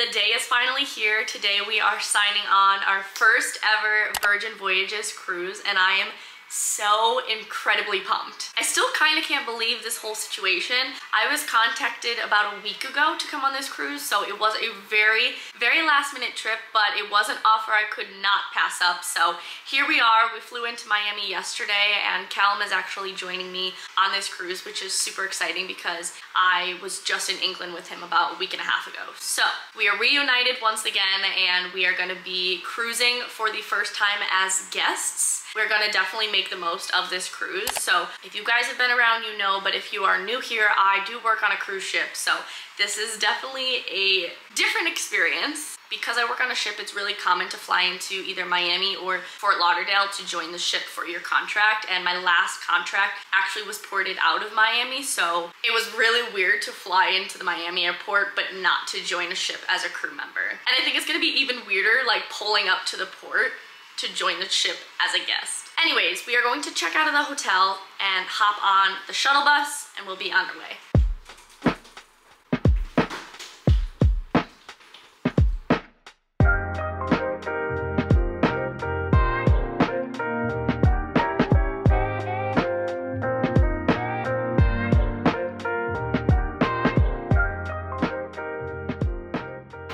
The day is finally here. Today we are signing on our first ever Virgin Voyages cruise and I am so incredibly pumped. I still kind of can't believe this whole situation. I was contacted about a week ago to come on this cruise, so it was a very, very last minute trip, but it was an offer I could not pass up. So here we are. We flew into Miami yesterday and Callum is actually joining me on this cruise, which is super exciting because I was just in England with him about a week and a half ago. So we are reunited once again and we are gonna be cruising for the first time as guests. We're gonna definitely make the most of this cruise. So if you guys have been around, you know, but if you are new here, I do work on a cruise ship. So this is definitely a different experience. Because I work on a ship, it's really common to fly into either Miami or Fort Lauderdale to join the ship for your contract. And my last contract actually was ported out of Miami. So it was really weird to fly into the Miami airport, but not to join a ship as a crew member. And I think it's gonna be even weirder, like pulling up to the port to join the ship as a guest. Anyways, we are going to check out of the hotel and hop on the shuttle bus and we'll be on our way.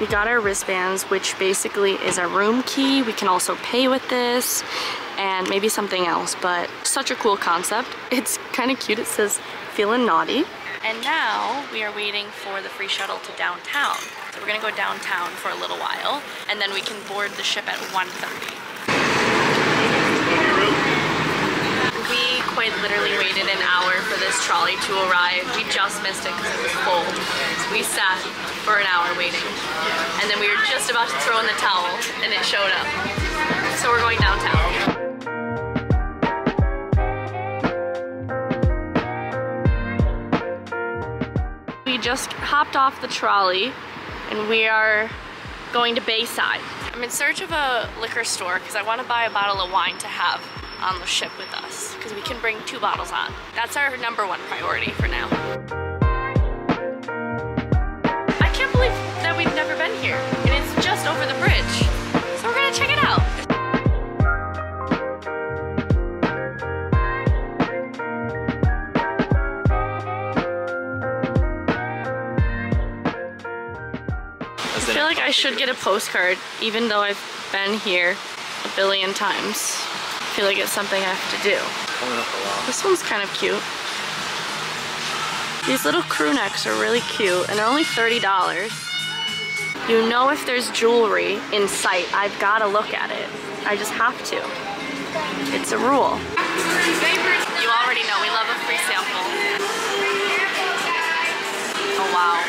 We got our wristbands, which basically is our room key. We can also pay with this and maybe something else, but such a cool concept. It's kind of cute. It says feeling naughty. And now we are waiting for the free shuttle to downtown. So we're gonna go downtown for a little while and then we can board the ship at 1.30. We literally waited an hour for this trolley to arrive. We just missed it because it was full. So we sat for an hour waiting. And then we were just about to throw in the towel and it showed up. So we're going downtown. We just hopped off the trolley and we are going to Bayside. I'm in search of a liquor store because I want to buy a bottle of wine to have on the ship with us because we can bring two bottles on. That's our number one priority for now. I can't believe that we've never been here and it's just over the bridge. So we're gonna check it out. I feel like I should get a postcard even though I've been here a billion times. I feel like it's something I have to do. Coming up a lot. This one's kind of cute. These little crew necks are really cute and they're only $30. You know if there's jewelry in sight, I've got to look at it. I just have to. It's a rule. You already know we love a free sample. Oh wow.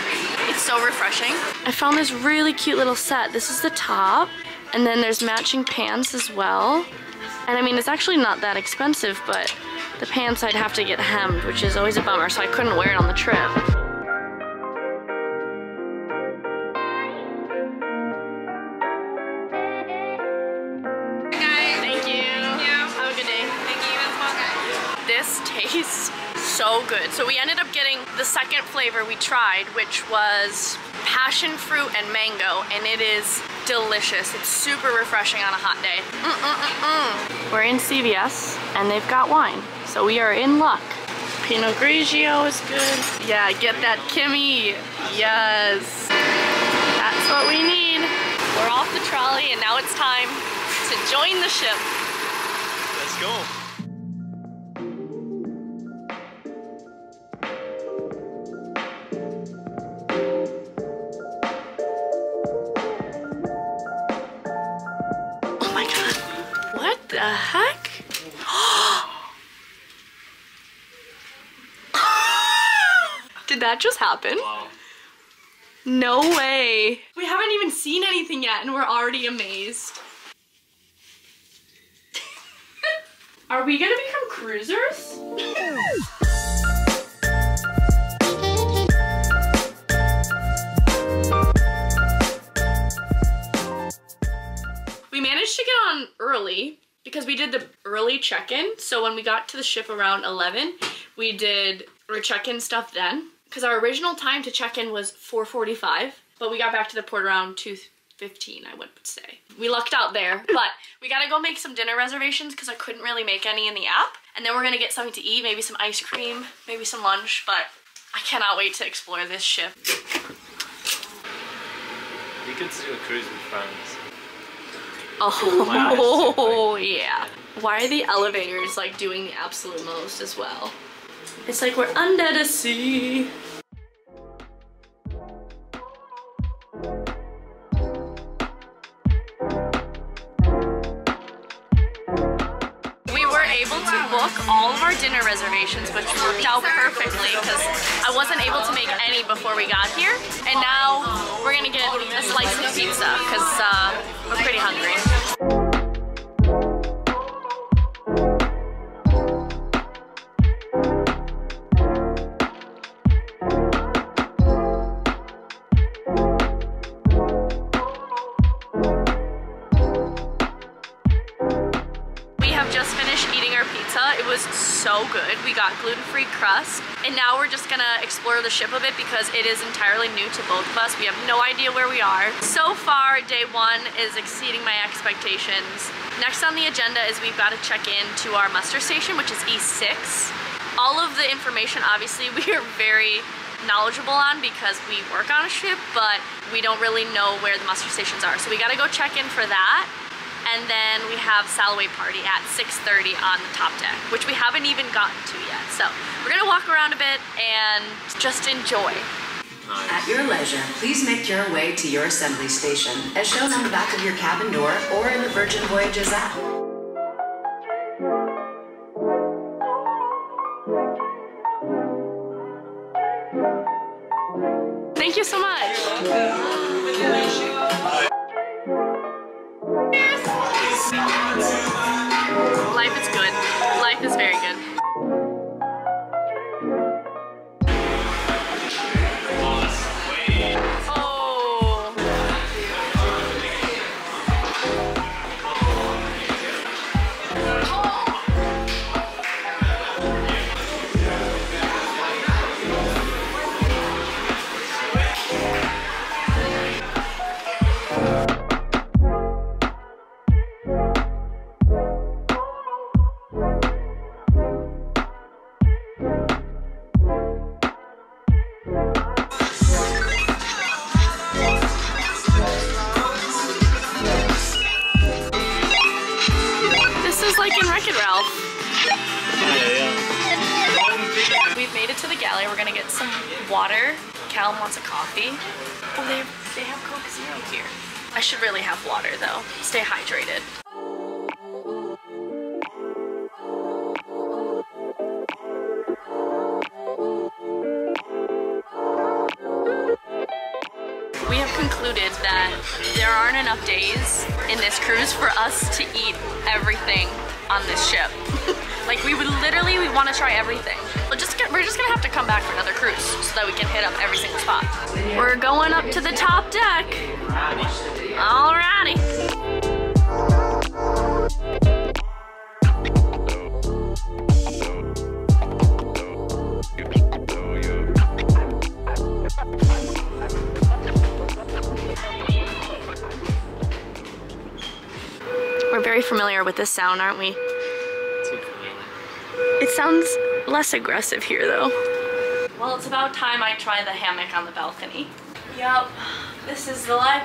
It's so refreshing. I found this really cute little set. This is the top and then there's matching pants as well. And I mean, it's actually not that expensive, but the pants I'd have to get hemmed, which is always a bummer, so I couldn't wear it on the trip. So good. So we ended up getting the second flavor we tried, which was passion fruit and mango, and it is delicious. It's super refreshing on a hot day. Mm -mm -mm We're in CVS, and they've got wine, so we are in luck. Pinot Grigio is good. Yeah, get that Kimmy. Yes. That's what we need. We're off the trolley, and now it's time to join the ship. Let's go. Did that just happen? Wow. No way. We haven't even seen anything yet and we're already amazed. Are we gonna become cruisers? We managed to get on early because we did the early check-in. So when we got to the ship around 11, we did our check-in stuff then. Because our original time to check in was 4.45. but we got back to the port around 2.15, I would say. We lucked out there, but we gotta go make some dinner reservations because I couldn't really make any in the app. And then we're gonna get something to eat, maybe some ice cream, maybe some lunch, but I cannot wait to explore this ship. You could do a cruise with friends. Oh, yeah. Why are the elevators like doing the absolute most as well? It's like we're under the sea. We were able to book all of our dinner reservations, which worked out perfectly because I wasn't able to make any before we got here. And now we're gonna get a slice of pizza because uh, we're pretty hungry. Got gluten-free crust. And now we're just gonna explore the ship a bit because it is entirely new to both of us. We have no idea where we are. So far, day one is exceeding my expectations. Next on the agenda is we've got to check in to our muster station, which is E6. All of the information, obviously, we are very knowledgeable on because we work on a ship, but we don't really know where the muster stations are. So we gotta go check in for that and then we have Sail Away Party at 6.30 on the top deck, which we haven't even gotten to yet. So we're gonna walk around a bit and just enjoy. At your leisure, please make your way to your assembly station, as shown on the back of your cabin door or in the Virgin Voyages app. It sounds less aggressive here though. Well, it's about time I try the hammock on the balcony. Yup, this is the life.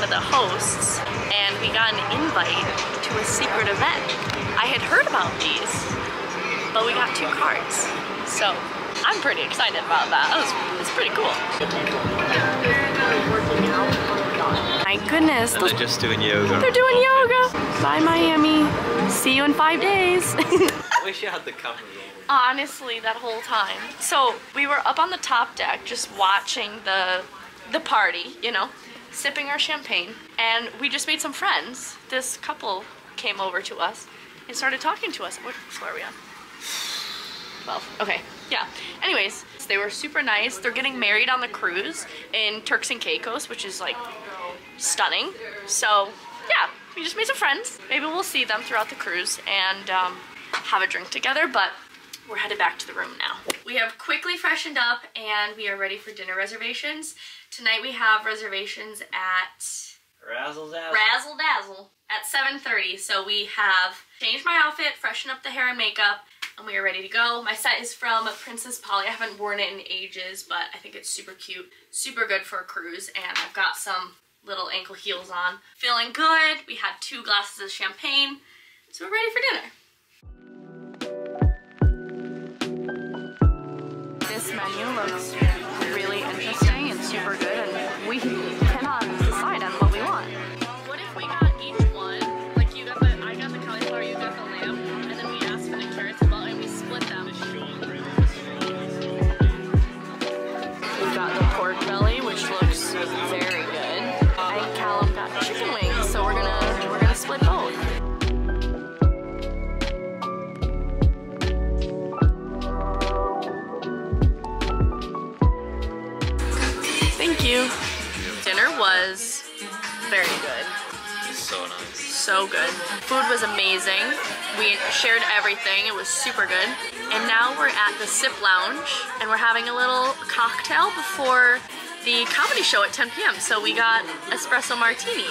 One of the hosts and we got an invite to a secret event. I had heard about these, but we got two cards. So I'm pretty excited about that. That was, it was pretty cool. My goodness. They're just doing yoga. they're doing yoga. Bye, Miami. See you in five days. I wish you had the camera. Honestly, that whole time. So we were up on the top deck just watching the the party, you know, sipping our champagne, and we just made some friends. This couple came over to us and started talking to us. What floor are we on? 12. Okay, yeah. Anyways, they were super nice. They're getting married on the cruise in Turks and Caicos, which is like stunning. So, yeah, we just made some friends. Maybe we'll see them throughout the cruise and um, have a drink together, but we're headed back to the room now. We have quickly freshened up and we are ready for dinner reservations. Tonight we have reservations at Razzle dazzle. Razzle Dazzle at 7.30. So we have changed my outfit, freshened up the hair and makeup, and we are ready to go. My set is from Princess Polly. I haven't worn it in ages, but I think it's super cute, super good for a cruise, and I've got some little ankle heels on. Feeling good. We had two glasses of champagne, so we're ready for dinner. This So good. Food was amazing. We shared everything. It was super good. And now we're at the Sip Lounge and we're having a little cocktail before the comedy show at 10 p.m. So we got espresso martini.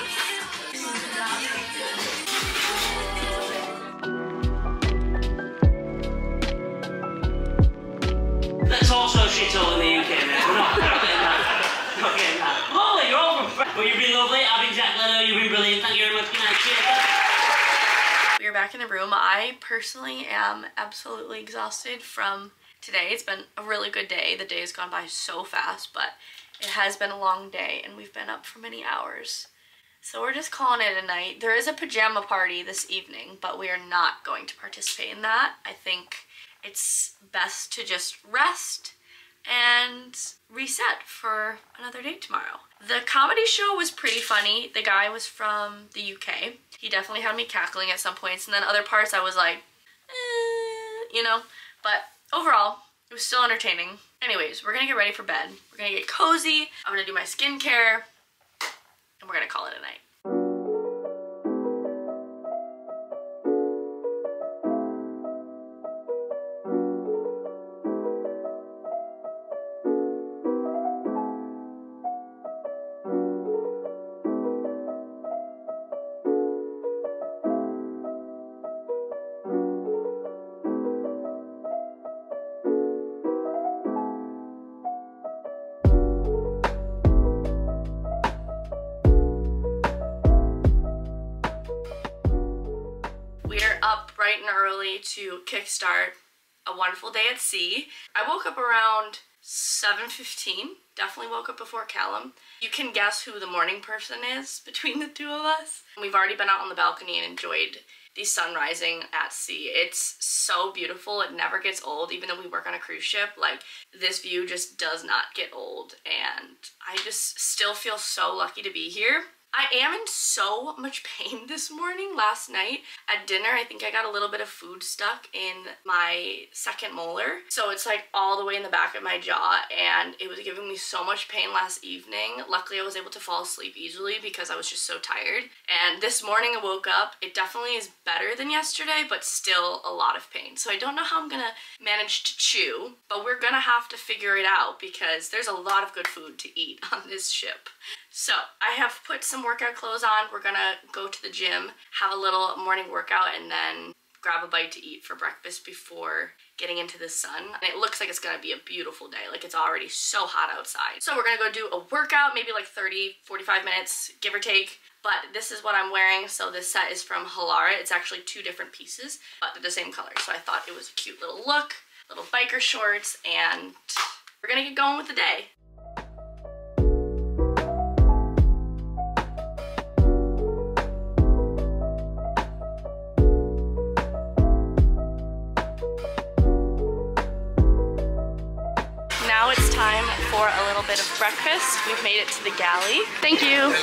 That's also shithole in the UK, man not getting that. Not getting that. Holy, you're you've been lovely. I've been Jack. You've been brilliant. Thank you very much. Good night. Cheers. We are back in the room. I personally am absolutely exhausted from today. It's been a really good day. The day has gone by so fast, but it has been a long day and we've been up for many hours. So we're just calling it a night. There is a pajama party this evening, but we are not going to participate in that. I think it's best to just rest and reset for another day tomorrow. The comedy show was pretty funny. The guy was from the UK. He definitely had me cackling at some points, and then other parts I was like, eh, you know. But overall, it was still entertaining. Anyways, we're gonna get ready for bed. We're gonna get cozy. I'm gonna do my skincare, and we're gonna call it a night. Early to kickstart a wonderful day at sea. I woke up around 7.15. Definitely woke up before Callum. You can guess who the morning person is between the two of us. We've already been out on the balcony and enjoyed the sun rising at sea. It's so beautiful. It never gets old. Even though we work on a cruise ship, like this view just does not get old. And I just still feel so lucky to be here. I am in so much pain this morning. Last night at dinner, I think I got a little bit of food stuck in my second molar. So it's like all the way in the back of my jaw and it was giving me so much pain last evening. Luckily, I was able to fall asleep easily because I was just so tired. And this morning I woke up. It definitely is better than yesterday, but still a lot of pain. So I don't know how I'm gonna manage to chew, but we're gonna have to figure it out because there's a lot of good food to eat on this ship. So I have put some workout clothes on. We're gonna go to the gym, have a little morning workout, and then grab a bite to eat for breakfast before getting into the sun. And it looks like it's gonna be a beautiful day. Like it's already so hot outside. So we're gonna go do a workout, maybe like 30, 45 minutes, give or take. But this is what I'm wearing. So this set is from Halara. It's actually two different pieces, but they're the same color. So I thought it was a cute little look, little biker shorts, and we're gonna get going with the day. Breakfast. We've made it to the galley. Thank you.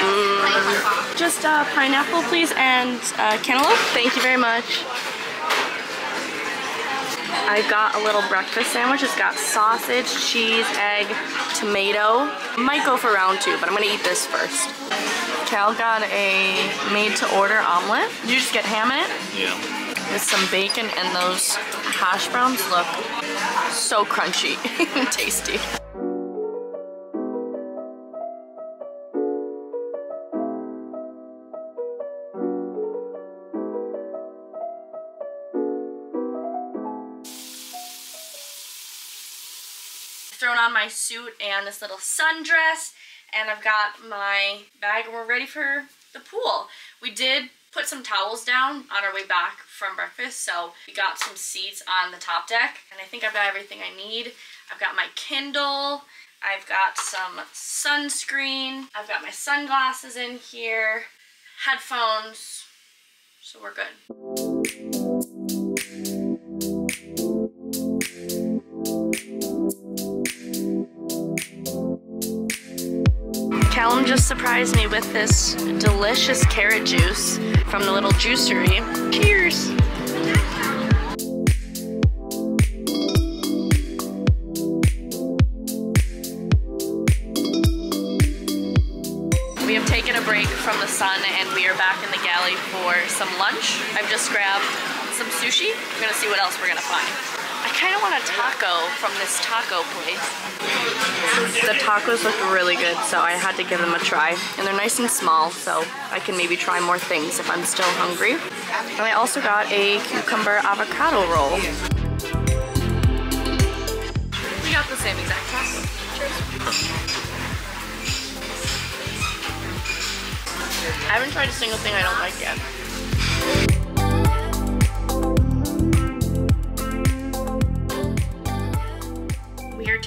Mm, just uh, pineapple, please, and uh, cantaloupe. Thank you very much. I got a little breakfast sandwich. It's got sausage, cheese, egg, tomato. Might go for round two, but I'm gonna eat this first. Cal got a made-to-order omelet. Did you just get ham in it? Yeah. With some bacon and those hash browns look so crunchy and tasty. thrown on my suit and this little sundress and I've got my bag and we're ready for the pool. We did put some towels down on our way back from breakfast so we got some seats on the top deck and I think I've got everything I need. I've got my Kindle, I've got some sunscreen, I've got my sunglasses in here, headphones, so we're good. Just surprised me with this delicious carrot juice from the little juicery. Cheers! We have taken a break from the sun and we are back in the galley for some lunch. I've just grabbed some sushi. We're gonna see what else we're gonna find. I kind of want a taco from this taco place. The tacos look really good, so I had to give them a try. And they're nice and small, so I can maybe try more things if I'm still hungry. And I also got a cucumber avocado roll. We got the same exact taco. I haven't tried a single thing I don't like yet.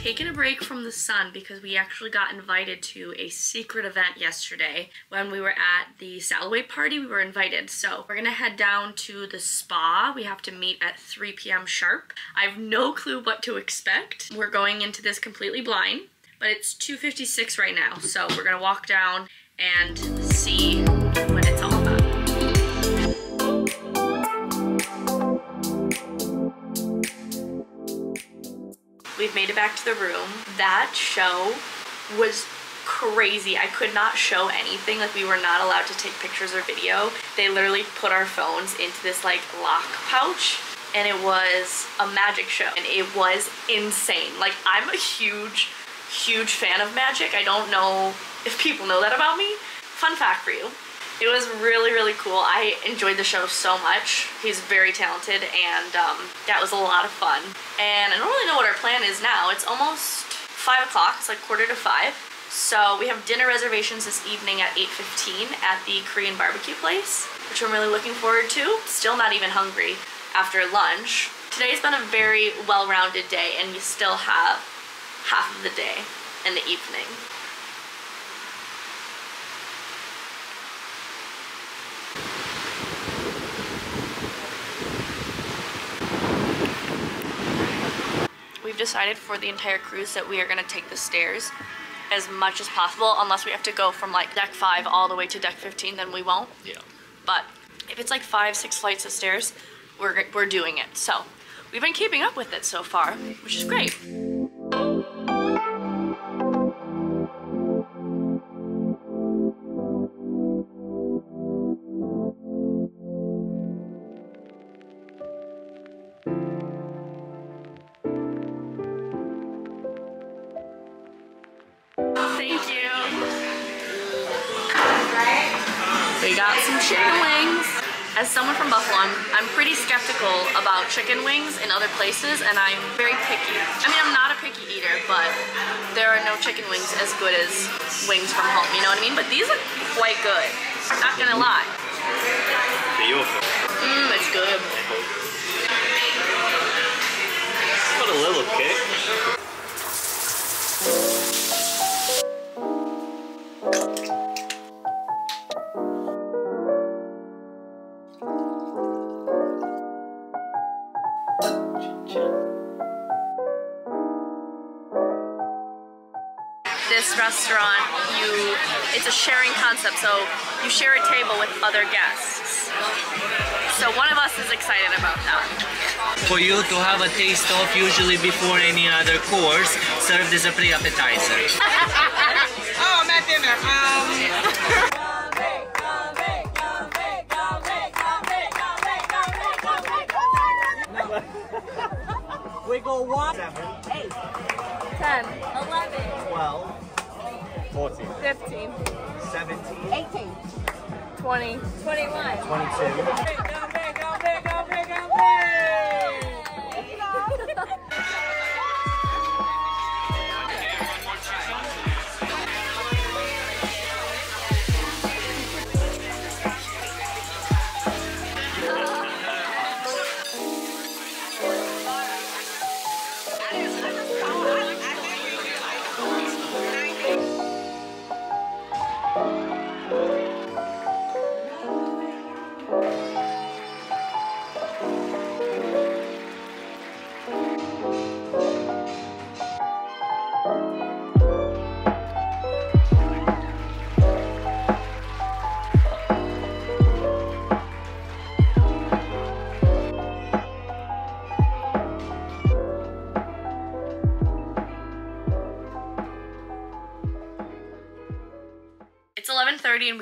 Taking a break from the sun because we actually got invited to a secret event yesterday. When we were at the Sail Away party, we were invited. So we're gonna head down to the spa. We have to meet at 3 p.m. sharp. I have no clue what to expect. We're going into this completely blind, but it's 2.56 right now. So we're gonna walk down and see We've made it back to the room. That show was crazy. I could not show anything. Like we were not allowed to take pictures or video. They literally put our phones into this like lock pouch and it was a magic show and it was insane. Like I'm a huge, huge fan of magic. I don't know if people know that about me. Fun fact for you. It was really, really cool. I enjoyed the show so much. He's very talented and um, that was a lot of fun. And I don't really know what our plan is now. It's almost five o'clock, it's like quarter to five. So we have dinner reservations this evening at 8.15 at the Korean barbecue place, which I'm really looking forward to. Still not even hungry after lunch. Today's been a very well-rounded day and you still have half of the day and the evening. We've decided for the entire cruise that we are gonna take the stairs as much as possible unless we have to go from like deck 5 all the way to deck 15 then we won't. Yeah. But if it's like five, six flights of stairs, we're, we're doing it. So we've been keeping up with it so far, which is great. Got some chicken wings. As someone from Buffalo, I'm, I'm pretty skeptical about chicken wings in other places and I'm very picky. I mean, I'm not a picky eater, but there are no chicken wings as good as wings from home, you know what I mean? But these are quite good. I'm not gonna lie. Mmm, it's good. What a little kick. For you to have a taste of, usually before any other course, served as a pre-appetizer. Oh, I'm at dinner. Um, we go one, 10, 11, 12, 14, 15, 17, 18, 20. 21. 22.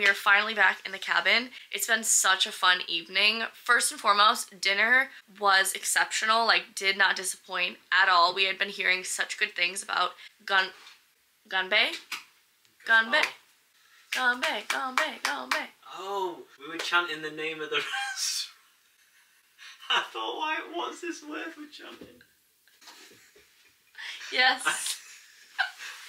We are finally back in the cabin. It's been such a fun evening. First and foremost, dinner was exceptional. Like did not disappoint at all. We had been hearing such good things about Gun Gunbae. Gunbae. Oh. Gunbae, Gunbae, Gunbae. Oh, we were chanting the name of the restaurant. I thought, why, what's this word for chanting? Yes.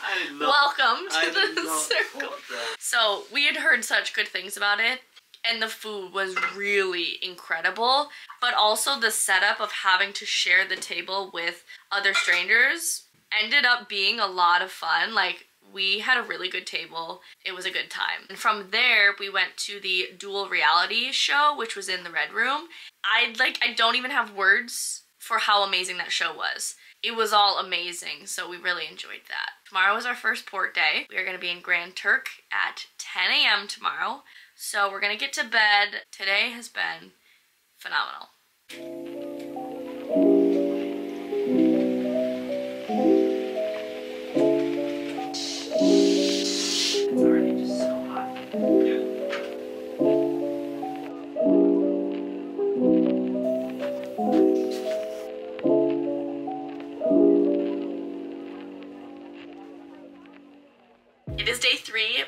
I. Welcome I to did the circle. So we had heard such good things about it, and the food was really incredible. But also the setup of having to share the table with other strangers ended up being a lot of fun. Like we had a really good table. It was a good time. And from there, we went to the Duel Reality show, which was in the red room. I like I don't even have words for how amazing that show was. It was all amazing, so we really enjoyed that. Tomorrow is our first port day. We are going to be in Grand Turk at 10 a.m. tomorrow. So we're going to get to bed. Today has been phenomenal.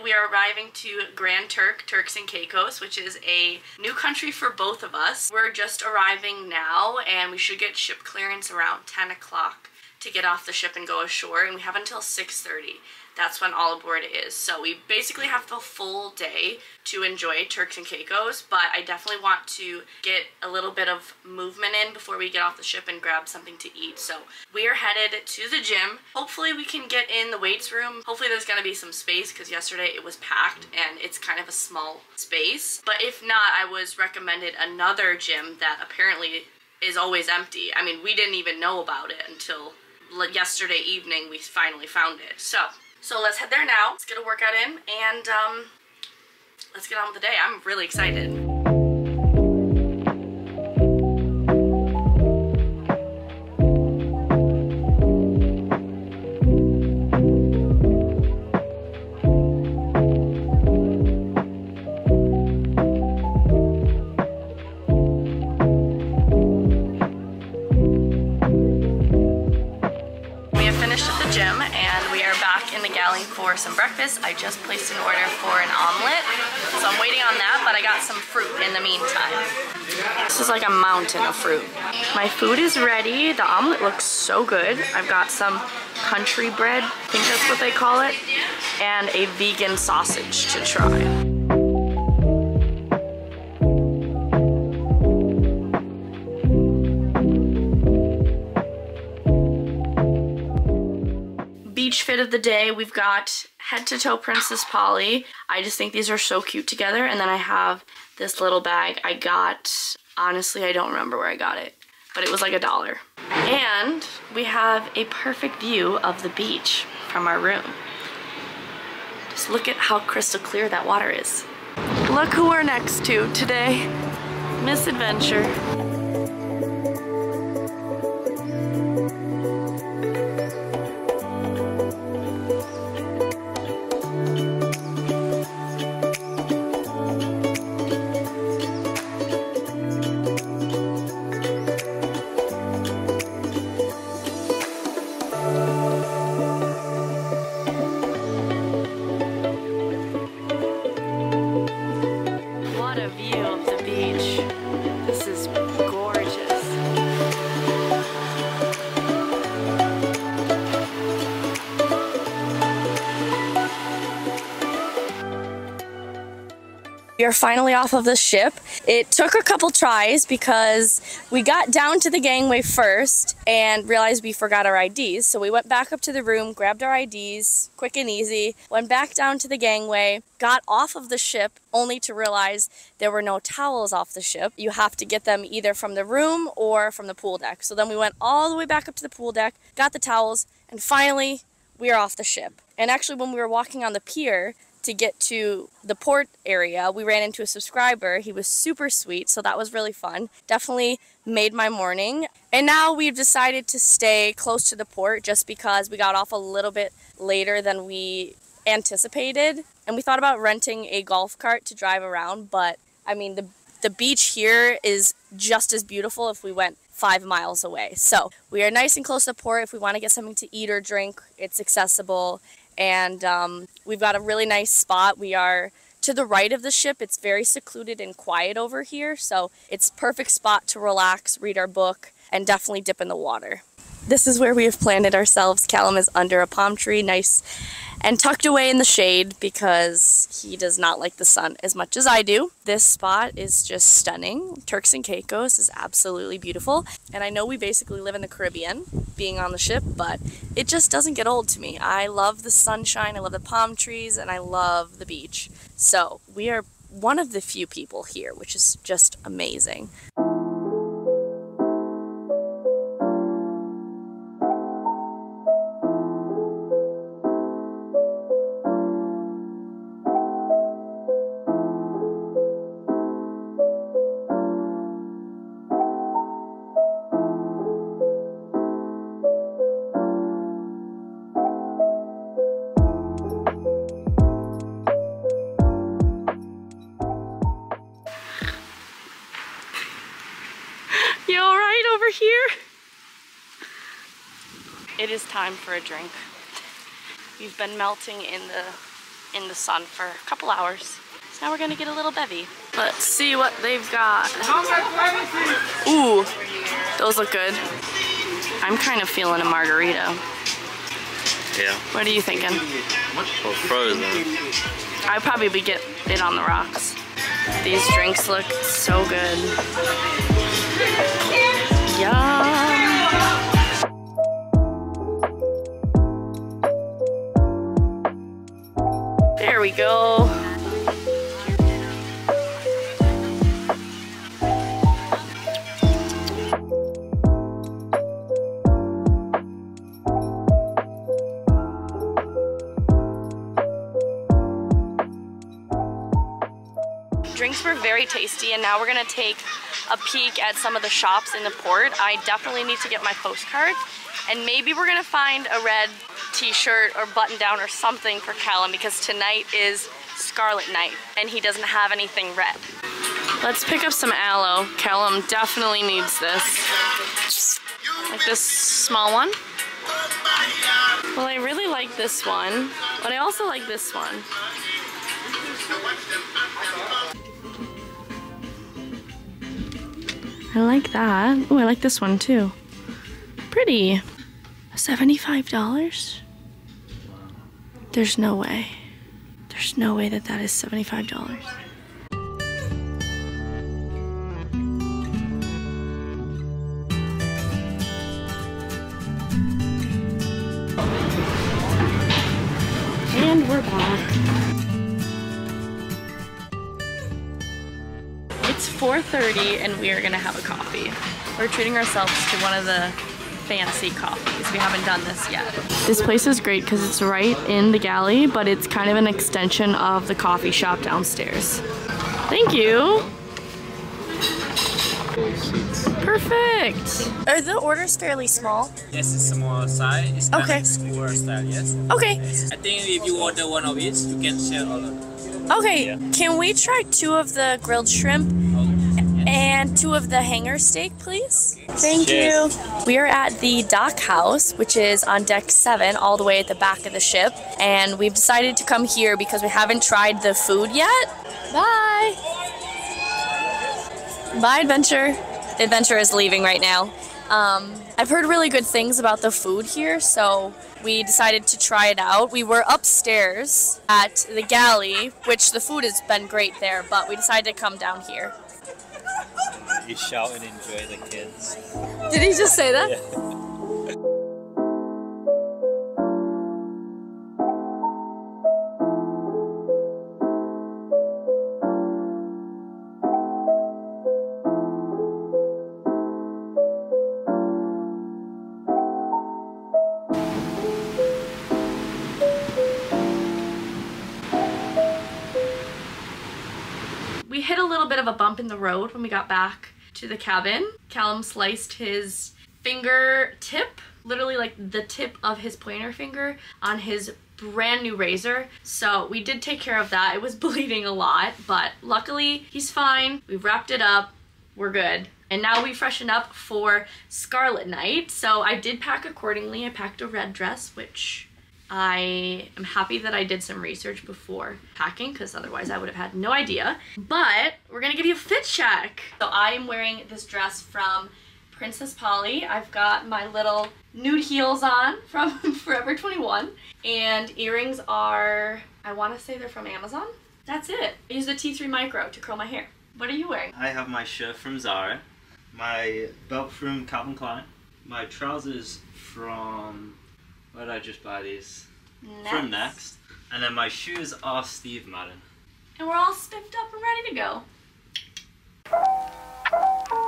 We are arriving to Grand Turk, Turks and Caicos, which is a new country for both of us. We're just arriving now and we should get ship clearance around 10 o'clock to get off the ship and go ashore and we have until 6.30. That's when all aboard is. So we basically have the full day to enjoy Turks and Caicos, but I definitely want to get a little bit of movement in before we get off the ship and grab something to eat. So we are headed to the gym. Hopefully we can get in the weights room. Hopefully there's gonna be some space because yesterday it was packed and it's kind of a small space. But if not, I was recommended another gym that apparently is always empty. I mean, we didn't even know about it until yesterday evening we finally found it. So, so let's head there now. Let's get a workout in and um, let's get on with the day. I'm really excited. I just placed an order for an omelet, so I'm waiting on that, but I got some fruit in the meantime. This is like a mountain of fruit. My food is ready. The omelet looks so good. I've got some country bread, I think that's what they call it, and a vegan sausage to try. Fit of the day, we've got head to toe Princess Polly. I just think these are so cute together. And then I have this little bag I got, honestly, I don't remember where I got it, but it was like a dollar. And we have a perfect view of the beach from our room. Just look at how crystal clear that water is. Look who we're next to today. Miss are finally off of the ship. It took a couple tries because we got down to the gangway first and realized we forgot our IDs. So we went back up to the room, grabbed our IDs, quick and easy, went back down to the gangway, got off of the ship only to realize there were no towels off the ship. You have to get them either from the room or from the pool deck. So then we went all the way back up to the pool deck, got the towels, and finally we are off the ship. And actually when we were walking on the pier, to get to the port area, we ran into a subscriber. He was super sweet, so that was really fun. Definitely made my morning. And now we've decided to stay close to the port just because we got off a little bit later than we anticipated. And we thought about renting a golf cart to drive around, but I mean, the, the beach here is just as beautiful if we went five miles away. So we are nice and close to the port. If we want to get something to eat or drink, it's accessible and um, we've got a really nice spot. We are to the right of the ship. It's very secluded and quiet over here, so it's perfect spot to relax, read our book, and definitely dip in the water. This is where we have planted ourselves. Callum is under a palm tree, nice and tucked away in the shade because he does not like the sun as much as I do. This spot is just stunning. Turks and Caicos is absolutely beautiful. And I know we basically live in the Caribbean, being on the ship, but it just doesn't get old to me. I love the sunshine, I love the palm trees, and I love the beach. So we are one of the few people here, which is just amazing. Time for a drink. We've been melting in the in the sun for a couple hours. So now we're gonna get a little bevy. Let's see what they've got. Ooh, those look good. I'm kind of feeling a margarita. Yeah. What are you thinking? Well, frozen. I'd probably be get it on the rocks. These drinks look so good. Go. Drinks were very tasty and now we're gonna take a peek at some of the shops in the port. I definitely need to get my postcard and maybe we're gonna find a red t-shirt or button down or something for Callum because tonight is Scarlet Night and he doesn't have anything red. Let's pick up some aloe. Callum definitely needs this. Like this small one. Well, I really like this one, but I also like this one. I like that. Oh, I like this one too. Pretty. $75? There's no way. There's no way that that is $75. And we're back. It's 4.30 and we are gonna have a coffee. We're treating ourselves to one of the fancy coffees. We haven't done this yet. This place is great because it's right in the galley, but it's kind of an extension of the coffee shop downstairs. Thank you. Perfect. Are the orders fairly small? Yes, it's small size. It's Okay. kind of square style, yes. Okay. I think if you order one of each, you can share all of them. Okay. Can we try two of the grilled shrimp and two of the hanger steak, please? Thank you. We are at the dock house, which is on deck seven, all the way at the back of the ship. And we've decided to come here because we haven't tried the food yet. Bye. Bye, Adventure. The Adventure is leaving right now. Um, I've heard really good things about the food here, so we decided to try it out. We were upstairs at the galley, which the food has been great there, but we decided to come down here. You shout and enjoy the kids. Did he just say that? We hit a little bit of a bump in the road when we got back to the cabin. Callum sliced his finger tip, literally like the tip of his pointer finger, on his brand new razor. So we did take care of that. It was bleeding a lot, but luckily he's fine. We wrapped it up. We're good. And now we freshen up for Scarlet Night. So I did pack accordingly. I packed a red dress, which I am happy that I did some research before packing because otherwise I would have had no idea. But we're gonna give you a fit check. So I am wearing this dress from Princess Polly. I've got my little nude heels on from Forever 21 and earrings are, I wanna say they're from Amazon. That's it. I use the T3 Micro to curl my hair. What are you wearing? I have my shirt from Zara, my belt from Calvin Klein, my trousers from. Where did I just buy these? From Next. And then my shoes are Steve Madden. And we're all spiffed up and ready to go.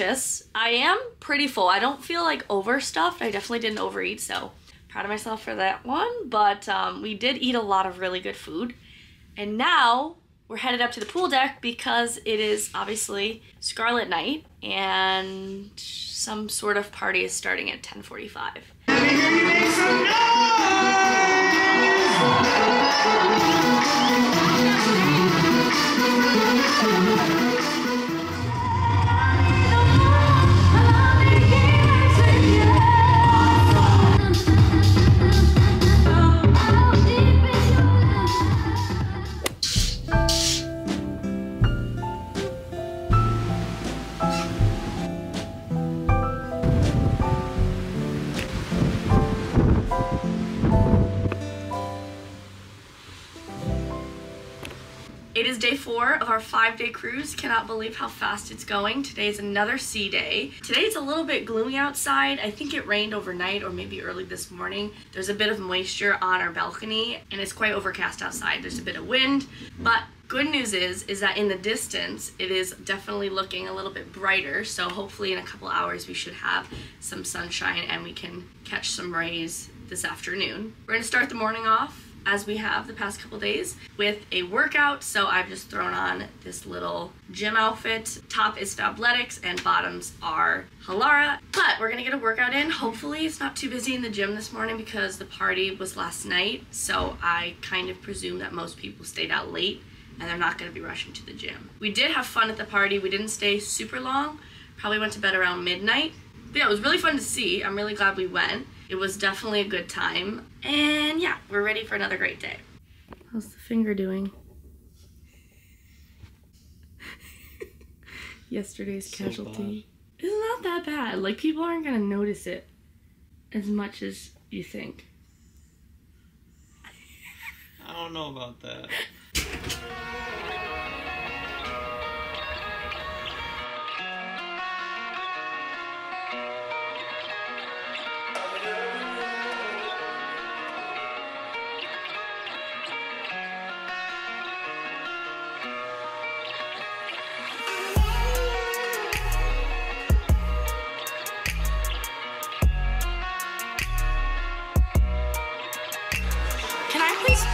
Delicious. I am pretty full. I don't feel like overstuffed. I definitely didn't overeat, so proud of myself for that one. But um, we did eat a lot of really good food. And now we're headed up to the pool deck because it is obviously Scarlet Night and some sort of party is starting at 1045. It is day four of our five day cruise. Cannot believe how fast it's going. Today is another sea day. Today it's a little bit gloomy outside. I think it rained overnight or maybe early this morning. There's a bit of moisture on our balcony and it's quite overcast outside. There's a bit of wind, but good news is is that in the distance it is definitely looking a little bit brighter. So hopefully in a couple hours we should have some sunshine and we can catch some rays this afternoon. We're gonna start the morning off as we have the past couple days with a workout. So I've just thrown on this little gym outfit. Top is Fabletics and bottoms are Halara. But we're gonna get a workout in. Hopefully it's not too busy in the gym this morning because the party was last night. So I kind of presume that most people stayed out late and they're not gonna be rushing to the gym. We did have fun at the party. We didn't stay super long. Probably went to bed around midnight. But yeah, it was really fun to see. I'm really glad we went. It was definitely a good time. And yeah, we're ready for another great day. How's the finger doing? Yesterday's So casualty. It's not that bad. Like, people aren't gonna notice it as much as you think. I don't know about that.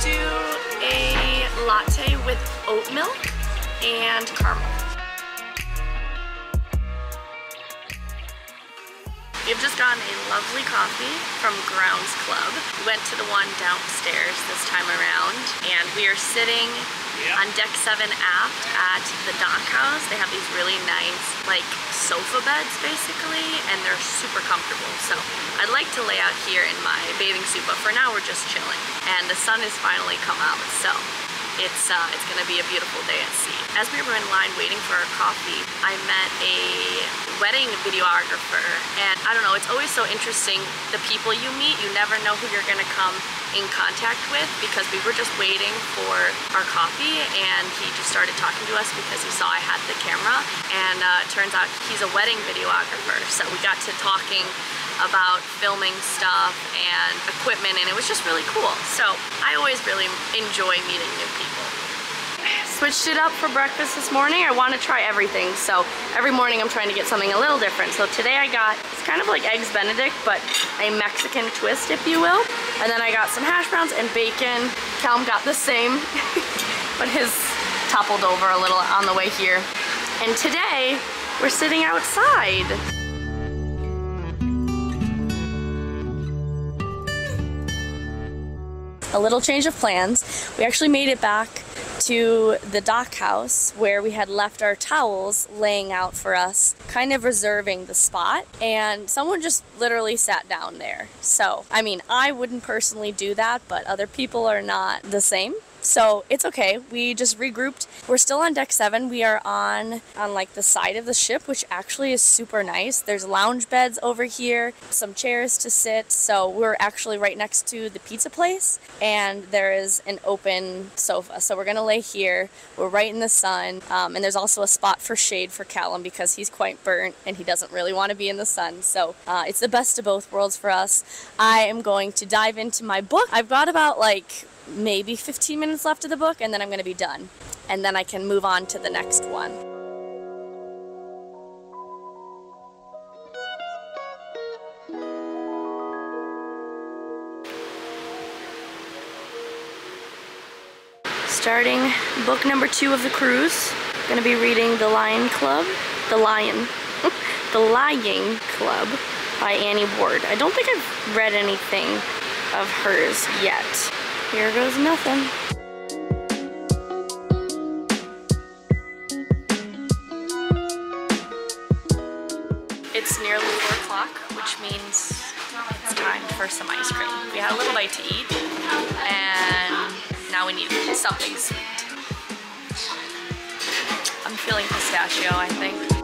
do a latte with oat milk and caramel? We've just gotten a lovely coffee from Grounds Club. We went to the one downstairs this time around and we are sitting on deck 7 aft at the dock house. They have these really nice like sofa beds basically and they're super comfortable. So I'd like to lay out here in my bathing suit but for now we're just chilling. And the sun has finally come out so it's uh, it's gonna be a beautiful day at sea. As we were in line waiting for our coffee, I met a wedding videographer, and I don't know, it's always so interesting the people you meet. You never know who you're gonna come in contact with because we were just waiting for our coffee, and he just started talking to us because he saw I had the camera, and uh, it turns out he's a wedding videographer. So we got to talking about filming stuff and equipment and it was just really cool. So I always really enjoy meeting new people. Switched it up for breakfast this morning. I want to try everything. So every morning I'm trying to get something a little different. So today I got, it's kind of like Eggs Benedict, but a Mexican twist, if you will. And then I got some hash browns and bacon. Callum got the same, but his toppled over a little on the way here. And today we're sitting outside. A little change of plans. We actually made it back to the dock house where we had left our towels laying out for us, kind of reserving the spot. And someone just literally sat down there. So, I mean, I wouldn't personally do that, but other people are not the same. So it's okay. We just regrouped. We're still on deck seven. We are on on like the side of the ship, which actually is super nice. There's lounge beds over here, some chairs to sit. So we're actually right next to the pizza place, and there is an open sofa. So we're gonna lay here. We're right in the sun, um, and there's also a spot for shade for Callum because he's quite burnt and he doesn't really want to be in the sun. So uh, it's the best of both worlds for us. I am going to dive into my book. I've got about like maybe 15 minutes left of the book and then I'm going to be done. And then I can move on to the next one. Starting book number two of the cruise. Gonna be reading The Lion Club. The Lion. the Lying Club by Annie Ward. I don't think I've read anything of hers yet. Here goes nothing. It's nearly 4 o'clock, which means it's time for some ice cream. We had a little bite to eat, and need something sweet. I'm feeling pistachio, I think.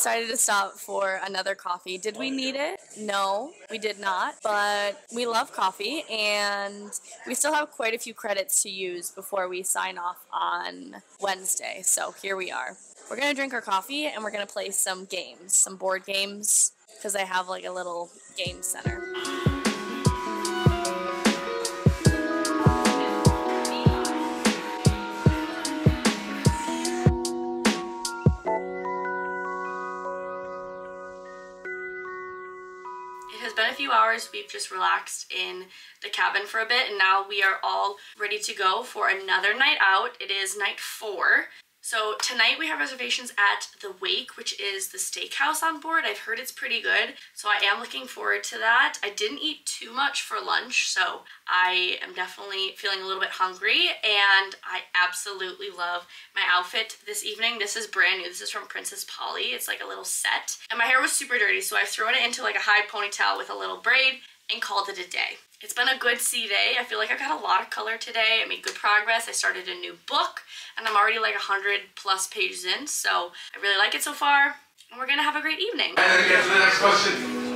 Decided to stop for another coffee. Did we need it? No, we did not. But we love coffee and we still have quite a few credits to use before we sign off on Wednesday. So here we are. We're going to drink our coffee and we're going to play some games, some board games, because I have like a little game center. Few hours. We've just relaxed in the cabin for a bit, and now we are all ready to go for another night out. It is night four. So tonight we have reservations at The Wake, which is the steakhouse on board. I've heard it's pretty good, so I am looking forward to that. I didn't eat too much for lunch, so I am definitely feeling a little bit hungry, and I absolutely love my outfit this evening. This is brand new. This is from Princess Polly. It's like a little set, and my hair was super dirty, so I've thrown it into like a high ponytail with a little braid and called it a day. It's been a good sea day. I feel like I got a lot of color today. I made good progress. I started a new book and I'm already like 100 plus pages in. So I really like it so far and we're gonna have a great evening. And the next question.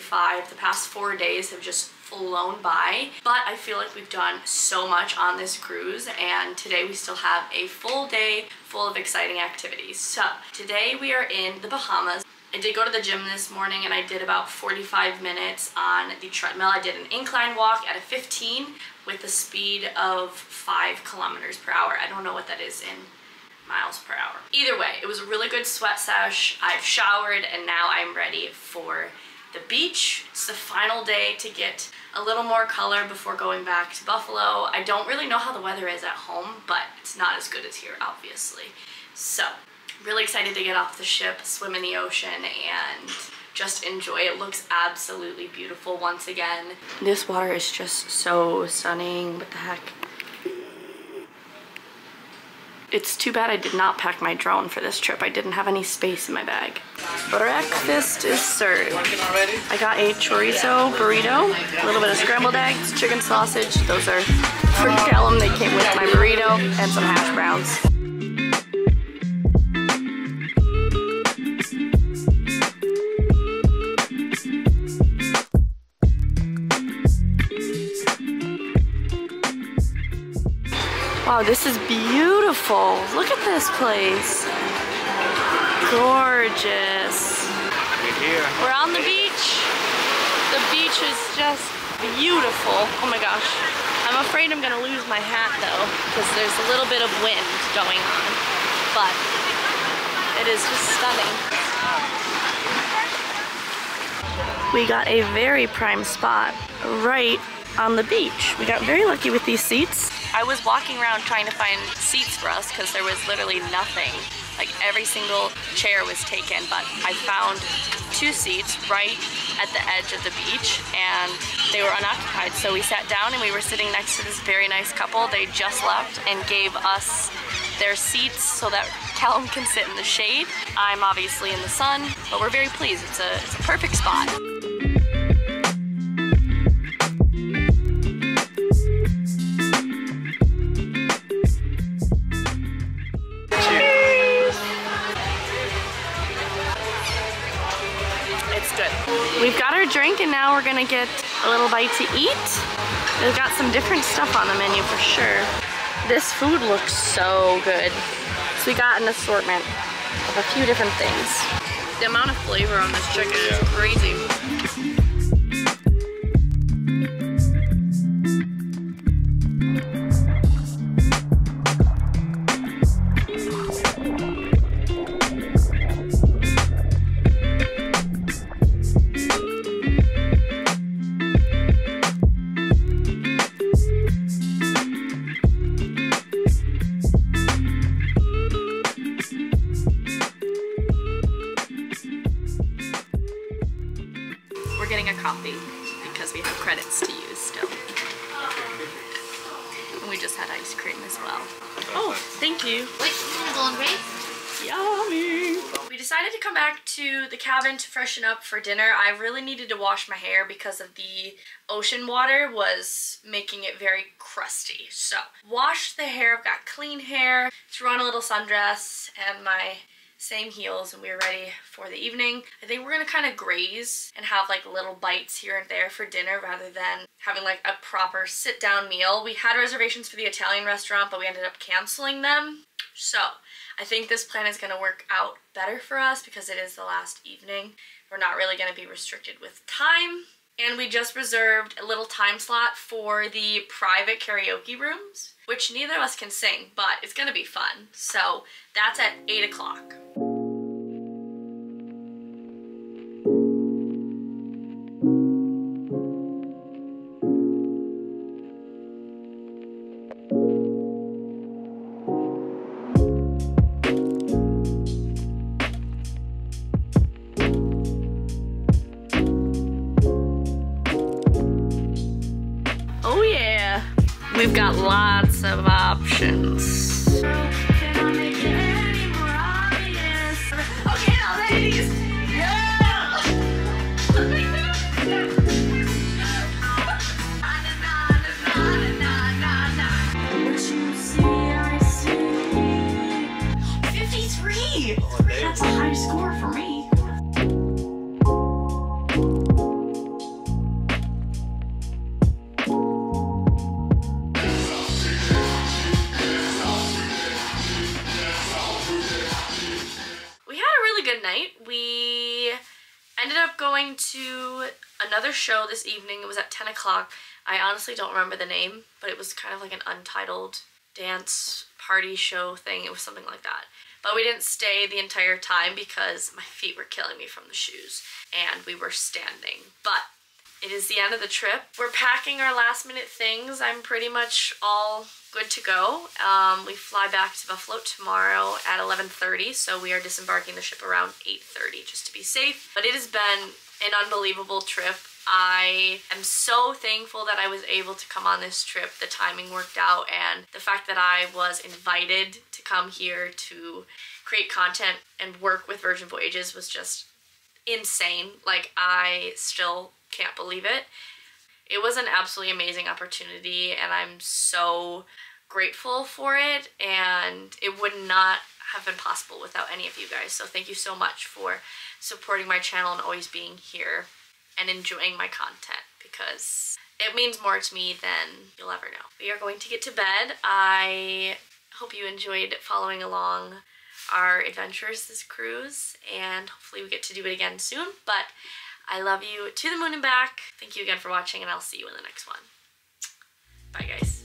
The past four days have just flown by, but I feel like we've done so much on this cruise and today we still have a full day full of exciting activities. So today we are in the Bahamas. I did go to the gym this morning and I did about 45 minutes on the treadmill. I did an incline walk at a 15 with a speed of five kilometers per hour. I don't know what that is in miles per hour. Either way, it was a really good sweat sesh. I've showered and now I'm ready for the beach. It's the final day to get a little more color before going back to Buffalo. I don't really know how the weather is at home, but it's not as good as here, obviously. So, really excited to get off the ship, swim in the ocean, and just enjoy. It looks absolutely beautiful once again. This water is just so stunning. What the heck? It's too bad I did not pack my drone for this trip. I didn't have any space in my bag. Breakfast is served. I got a chorizo burrito, a little bit of scrambled eggs, chicken sausage. Those are for Callum. They came with my burrito and some hash browns. Wow, this is beautiful. Look at this place. Gorgeous. We're here. We're on the beach. The beach is just beautiful. Oh my gosh. I'm afraid I'm gonna lose my hat though, because there's a little bit of wind going on. But it is just stunning. We got a very prime spot right on the beach. We got very lucky with these seats. I was walking around trying to find seats for us because there was literally nothing. Like every single chair was taken, but I found two seats right at the edge of the beach and they were unoccupied. So we sat down and we were sitting next to this very nice couple. They just left and gave us their seats so that Callum can sit in the shade. I'm obviously in the sun, but we're very pleased. It's a, it's a perfect spot. We've got our drink and now we're gonna get a little bite to eat. They've got some different stuff on the menu for sure. This food looks so good. So we got an assortment of a few different things. The amount of flavor on this chicken is crazy. For dinner. I really needed to wash my hair because of the ocean water was making it very crusty. So, washed the hair. I've got clean hair. Threw on a little sundress and my same heels, and we are ready for the evening. I think we're gonna kind of graze and have like little bites here and there for dinner rather than having like a proper sit down meal. We had reservations for the Italian restaurant, but we ended up canceling them. So I think this plan is gonna work out better for us because it is the last evening. We're not really gonna be restricted with time. And we just reserved a little time slot for the private karaoke rooms, which neither of us can sing, but it's gonna be fun. So that's at 8 o'clock. Good night. We ended up going to another show this evening. It was at 10 o'clock. I honestly don't remember the name, but it was kind of like an untitled dance party show thing. It was something like that. But we didn't stay the entire time because my feet were killing me from the shoes and we were standing. But it is the end of the trip. We're packing our last minute things. I'm pretty much all good to go. Um, we fly back to Buffalo tomorrow at 11.30, so we are disembarking the ship around 8.30 just to be safe. But it has been an unbelievable trip. I am so thankful that I was able to come on this trip. The timing worked out and the fact that I was invited to come here to create content and work with Virgin Voyages was just insane. Like I still can't believe it. It was an absolutely amazing opportunity and I'm so grateful for it and it would not have been possible without any of you guys. So thank you so much for supporting my channel and always being here and enjoying my content because it means more to me than you'll ever know. We are going to get to bed. I hope you enjoyed following along our adventures this cruise and hopefully we get to do it again soon. But I love you to the moon and back. Thank you again for watching and I'll see you in the next one. Bye guys.